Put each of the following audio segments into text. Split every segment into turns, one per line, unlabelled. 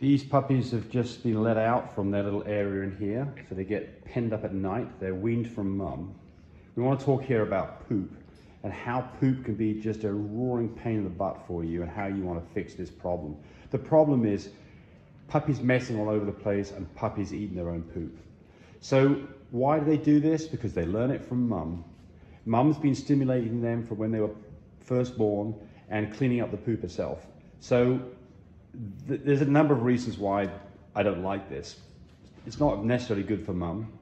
These puppies have just been let out from their little area in here, so they get penned up at night. They're weaned from mum. We want to talk here about poop and how poop can be just a roaring pain in the butt for you and how you want to fix this problem. The problem is puppies messing all over the place and puppies eating their own poop. So why do they do this? Because they learn it from mum. Mum's been stimulating them from when they were first born and cleaning up the poop herself. So th there's a number of reasons why I don't like this. It's not necessarily good for mum.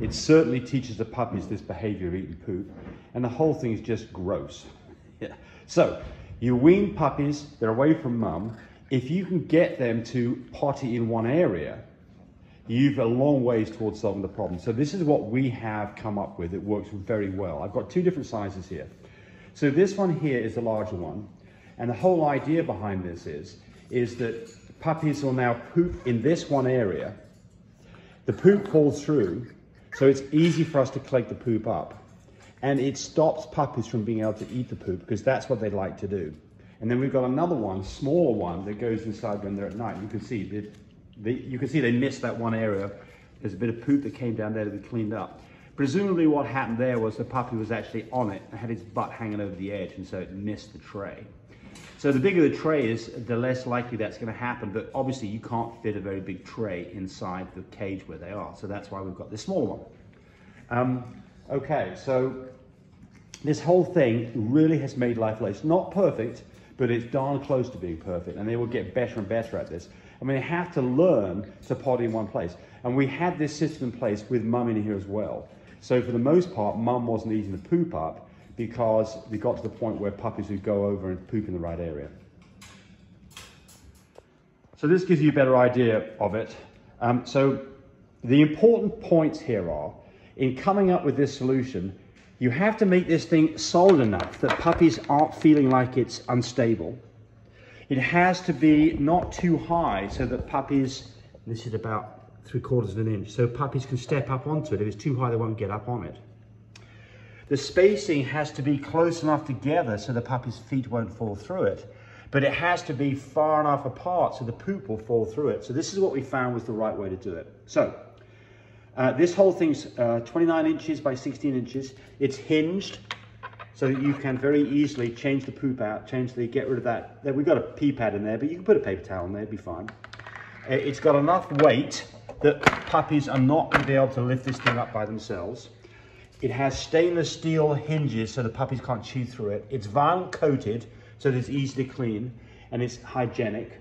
It certainly teaches the puppies this behavior of eating poop, and the whole thing is just gross. Yeah. So, you wean puppies, they're away from mum. If you can get them to potty in one area, you've a long ways towards solving the problem. So this is what we have come up with. It works very well. I've got two different sizes here. So this one here is the larger one. And the whole idea behind this is, is that puppies will now poop in this one area. The poop falls through, so it's easy for us to collect the poop up. And it stops puppies from being able to eat the poop because that's what they like to do. And then we've got another one, smaller one, that goes inside when they're at night. You can see that they, you can see they missed that one area. There's a bit of poop that came down there to be cleaned up. Presumably what happened there was the puppy was actually on it and had its butt hanging over the edge and so it missed the tray. So the bigger the tray is, the less likely that's going to happen. But obviously you can't fit a very big tray inside the cage where they are. So that's why we've got this smaller one. Um, okay, so this whole thing really has made life less. Not perfect, but it's darn close to being perfect. And they will get better and better at this. I mean, they have to learn to potty in one place. And we had this system in place with mum in here as well. So for the most part, mum wasn't eating the poop up because we got to the point where puppies would go over and poop in the right area. So this gives you a better idea of it. Um, so the important points here are, in coming up with this solution, you have to make this thing solid enough that puppies aren't feeling like it's unstable. It has to be not too high so that puppies, this is about three quarters of an inch, so puppies can step up onto it. If it's too high, they won't get up on it. The spacing has to be close enough together so the puppy's feet won't fall through it. But it has to be far enough apart so the poop will fall through it. So this is what we found was the right way to do it. So uh, this whole thing's uh, 29 inches by 16 inches. It's hinged so that you can very easily change the poop out, change the, get rid of that. We've got a pee pad in there, but you can put a paper towel in there, it'd be fine. Uh, it's got enough weight that puppies are not to be able to lift this thing up by themselves. It has stainless steel hinges so the puppies can't chew through it. It's vinyl coated so that it's easy to clean and it's hygienic.